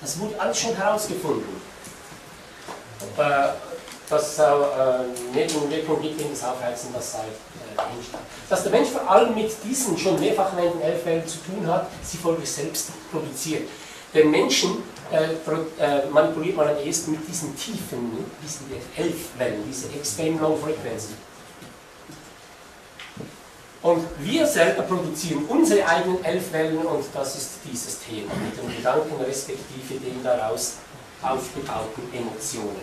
Das wurde alles schon herausgefunden. Äh, dass es auch äh, Nebenwirkungen gibt, wenn das Aufheizen das sei äh, Dass der Mensch vor allem mit diesen schon mehrfach erwähnten elf zu tun hat, sie folglich selbst produziert. Den Menschen äh, äh, manipuliert man am ehesten mit diesen tiefen, diesen elf Wellen, diese extrem low frequency. Und wir selber produzieren unsere eigenen elf Wellen und das ist dieses Thema mit den Gedanken respektive den daraus aufgebauten Emotionen.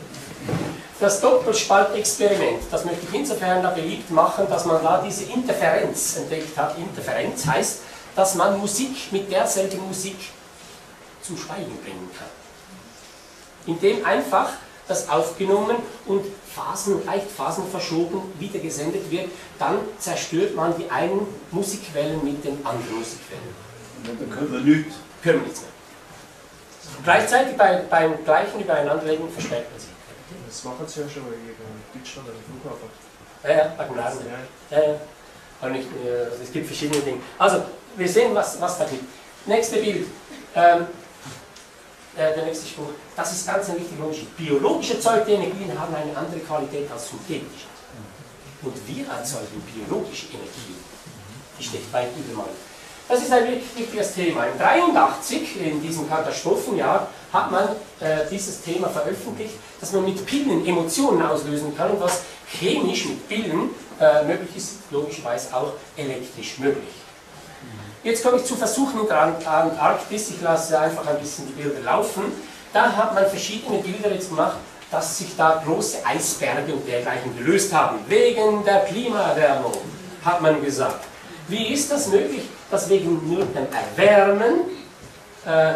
Das Doppelspaltexperiment, das möchte ich insofern da beliebt machen, dass man da diese Interferenz entdeckt hat. Interferenz heißt, dass man Musik mit derselben Musik zu Schweigen bringen kann. Indem einfach das aufgenommen und Phasen, leicht phasenverschoben wieder gesendet wird, dann zerstört man die einen Musikwellen mit den anderen Musikwellen. Und dann können wir nichts. Können wir nichts mehr. Gleichzeitig bei, beim gleichen Übereinanderlegen verstärkt man sich. Das machen sie ja schon in Deutschland am Flughafen. Ja, ja, Agnaden. Ja, ja. Aber nicht, äh, also es gibt verschiedene Dinge. Also, wir sehen, was, was da gibt. Nächste Bild. Ähm, äh, der nächste Spruch. Das ist ganz ein wichtiger Unterschied. Biologisch erzeugte Energien haben eine andere Qualität als synthetische. Und wir erzeugen biologische Energien. Die steht weit über Mann. Das ist ein wichtiges Thema. Im 83, in diesem Katastrophenjahr, hat man äh, dieses Thema veröffentlicht, dass man mit Pillen Emotionen auslösen kann und was chemisch mit Pillen äh, möglich ist, logischerweise auch elektrisch möglich. Jetzt komme ich zu Versuchen in der Antarktis. Ich lasse einfach ein bisschen die Bilder laufen. Da hat man verschiedene Bilder jetzt gemacht, dass sich da große Eisberge und dergleichen gelöst haben. Wegen der Klimaerwärmung, hat man gesagt. Wie ist das möglich? dass wegen nur dem Erwärmen äh,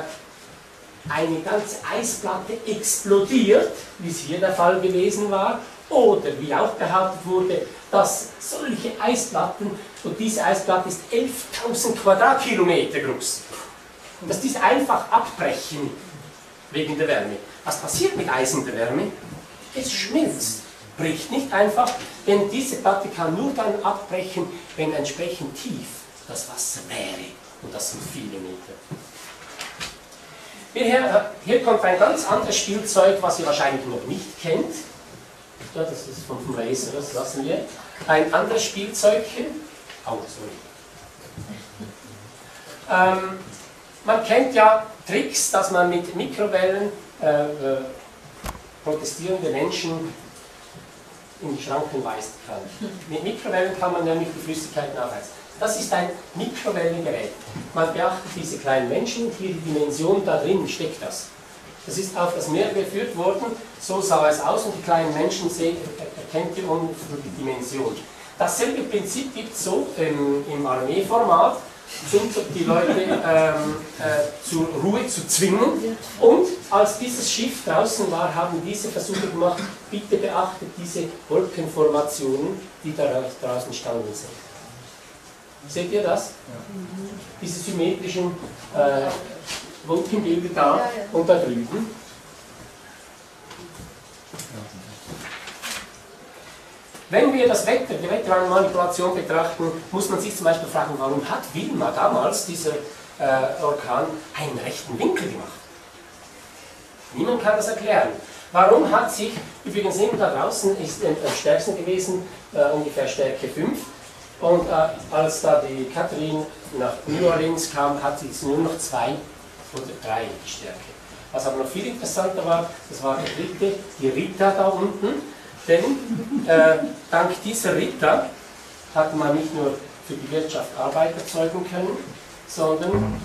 eine ganze Eisplatte explodiert, wie es hier der Fall gewesen war, oder wie auch behauptet wurde, dass solche Eisplatten, und diese Eisplatte ist 11.000 Quadratkilometer groß, dass diese einfach abbrechen wegen der Wärme. Was passiert mit Eis in der Wärme? Es schmilzt, bricht nicht einfach, denn diese Platte kann nur dann abbrechen, wenn entsprechend tief das Wasser wäre. Und das sind viele Meter. Hierher, hier kommt ein ganz anderes Spielzeug, was ihr wahrscheinlich noch nicht kennt. Ja, das ist vom, Laser, das lassen wir. Ein anderes Spielzeugchen. Oh, sorry. Ähm, man kennt ja Tricks, dass man mit Mikrowellen äh, äh, protestierende Menschen in Schranken weisen kann. Mit Mikrowellen kann man nämlich die Flüssigkeiten aufheizen. Das ist ein Mikrowellengerät. Man beachtet diese kleinen Menschen, hier die Dimension, da drin steckt das. Das ist auf das Meer geführt worden, so sah es aus und die kleinen Menschen sehen, erkennt ihr ungefähr die Dimension. Dasselbe Prinzip gibt es so ähm, im Armeeformat, um die Leute ähm, äh, zur Ruhe zu zwingen. Und als dieses Schiff draußen war, haben diese Versuche gemacht, bitte beachtet diese Wolkenformationen, die da draußen standen sind. Seht ihr das? Diese symmetrischen äh, Wolkenbilder da ja, ja. und da drüben. Wenn wir das Wetter, die Wettermanipulation betrachten, muss man sich zum Beispiel fragen, warum hat Wilma damals, dieser äh, Orkan, einen rechten Winkel gemacht? Niemand kann das erklären. Warum hat sich, übrigens neben da draußen ist am stärksten gewesen, äh, ungefähr Stärke 5, und äh, als da die Catherine nach New Orleans kam, hat sie nur noch zwei oder drei Stärke. Was aber noch viel interessanter war, das war der dritte, die Rita da unten. Denn äh, dank dieser Rita hat man nicht nur für die Wirtschaft Arbeit erzeugen können, sondern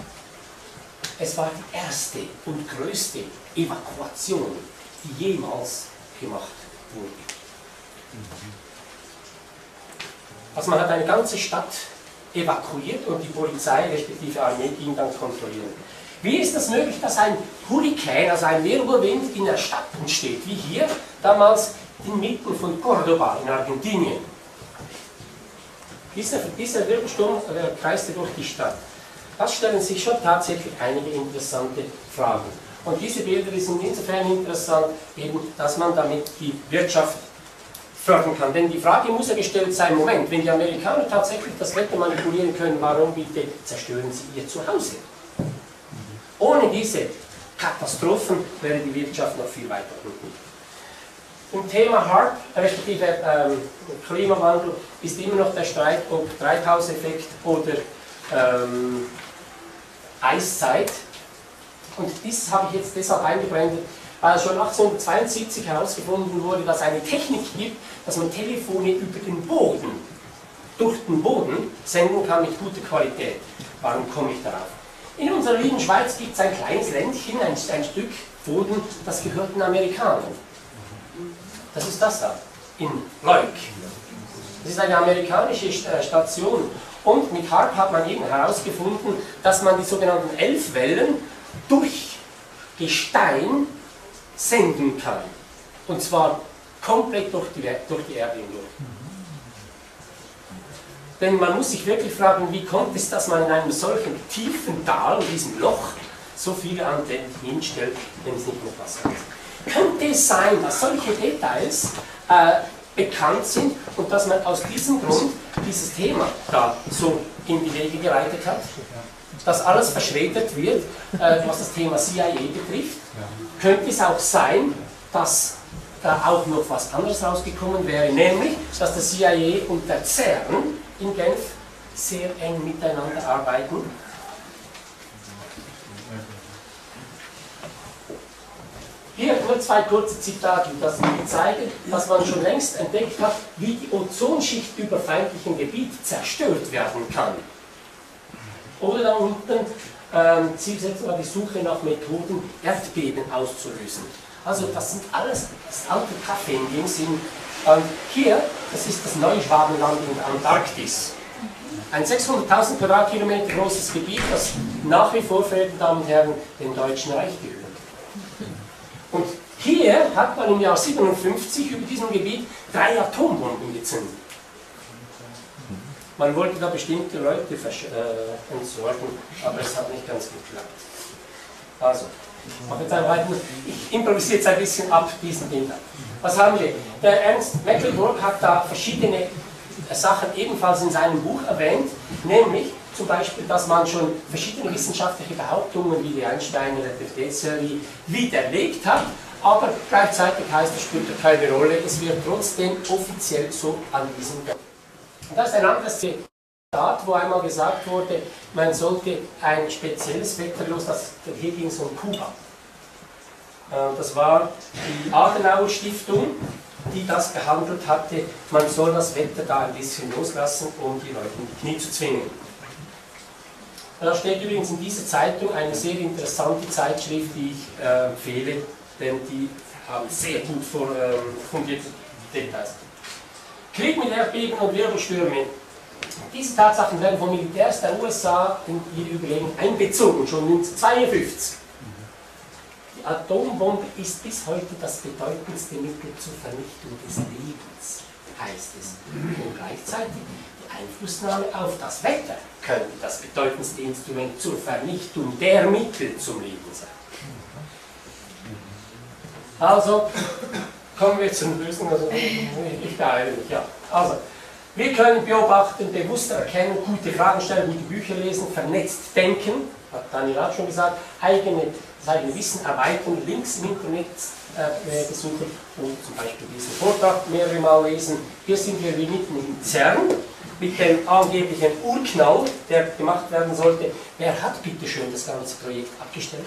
es war die erste und größte Evakuation, die jemals gemacht wurde. Also man hat eine ganze Stadt evakuiert und die Polizei respektive Armee ging dann kontrollieren. Wie ist das möglich, dass ein Hurrikan, also ein Wirbelwind in der Stadt entsteht, wie hier damals inmitten von Cordoba in Argentinien? Dieser, dieser Wirbelsturm äh, kreiste durch die Stadt. Das stellen sich schon tatsächlich einige interessante Fragen. Und diese Bilder sind insofern interessant, eben, dass man damit die Wirtschaft fördern kann. Denn die Frage muss ja gestellt sein, Moment, wenn die Amerikaner tatsächlich das Wetter manipulieren können, warum bitte zerstören sie ihr Zuhause? Ohne diese Katastrophen wäre die Wirtschaft noch viel weiter unten. Im Thema HARP, respektive ähm, Klimawandel, ist immer noch der Streit, ob Treibhauseffekt oder ähm, Eiszeit. Und dies habe ich jetzt deshalb eingeblendet, weil schon 1872 herausgefunden wurde, dass eine Technik gibt, dass man Telefone über den Boden, durch den Boden senden kann mit guter Qualität. Warum komme ich darauf? In unserer lieben Schweiz gibt es ein kleines Ländchen, ein, ein Stück Boden, das gehört den Amerikanern. Das ist das da, in Leuk. Das ist eine amerikanische äh, Station. Und mit HARP hat man eben herausgefunden, dass man die sogenannten Elfwellen durch Gestein senden kann. Und zwar komplett durch die, durch die Erde hindurch. Denn man muss sich wirklich fragen, wie kommt es, dass man in einem solchen tiefen Tal, in diesem Loch, so viele Antennen hinstellt, wenn es nicht mehr Wasser hat. Könnte es sein, dass solche Details äh, bekannt sind und dass man aus diesem Grund dieses Thema da so in die Wege geleitet hat? Dass alles verschreddert wird, äh, was das Thema CIA betrifft? Könnte es auch sein, dass da auch noch was anderes rausgekommen wäre, nämlich, dass der CIA und der CERN in Genf sehr eng miteinander arbeiten. Hier nur zwei kurze Zitate, das zeigen, dass man schon längst entdeckt hat, wie die Ozonschicht über feindlichem Gebiet zerstört werden kann. Oder da unten ähm, Zielsetzung war die Suche nach Methoden, Erdbeben auszulösen. Also das sind alles das alte Kaffee in dem Sinn, und hier, das ist das Neuschwabenland in der Antarktis. Ein 600.000 Quadratkilometer großes Gebiet, das nach wie vor, verehrte Damen und Herren, dem Deutschen Reich gehört. Und hier hat man im Jahr 57 über diesem Gebiet drei Atombomben gezündet. Man wollte da bestimmte Leute äh, entsorgen, aber es hat nicht ganz geklappt. Also, ich improvisiere jetzt ein bisschen ab diesen Inhalt. Was haben wir? Der Ernst Mecklenburg hat da verschiedene Sachen ebenfalls in seinem Buch erwähnt, nämlich zum Beispiel, dass man schon verschiedene wissenschaftliche Behauptungen wie die Einstein Relativitätstheorie widerlegt hat, aber gleichzeitig heißt es, spielt keine Rolle, es wird trotzdem offiziell so an diesem Und das ist ein anderes Zitat, wo einmal gesagt wurde, man sollte ein spezielles Wetter los, das, hier ging es um Kuba. Äh, das war die Adenauer Stiftung, die das gehandelt hatte, man soll das Wetter da ein bisschen loslassen, um die Leute in die Knie zu zwingen. Da steht übrigens in dieser Zeitung eine sehr interessante Zeitschrift, die ich äh, empfehle, denn die haben sehr gut ähm, fundierte Details. Krieg mit Erdbeben und Wirbelstürmen. Diese Tatsachen werden vom Militärs der USA in ihre Überlegung einbezogen, schon 1952. Atombombe ist bis heute das bedeutendste Mittel zur Vernichtung des Lebens, heißt es. Und gleichzeitig die Einflussnahme auf das Wetter könnte das bedeutendste Instrument zur Vernichtung der Mittel zum Leben sein. Also, kommen wir zum Lösen. Also, ich beeile mich, ja. Also, wir können beobachten, bewusster erkennen, gute Fragen stellen, gute Bücher lesen, vernetzt denken, hat Daniel auch schon gesagt, eigene sein Wissen erweitern, Links im Internet äh, besuchen und zum Beispiel diesen Vortrag mehrere Mal lesen. Hier sind wir wie mitten im CERN mit dem angeblichen Urknall, der gemacht werden sollte. Wer hat bitte schön das ganze Projekt abgestellt?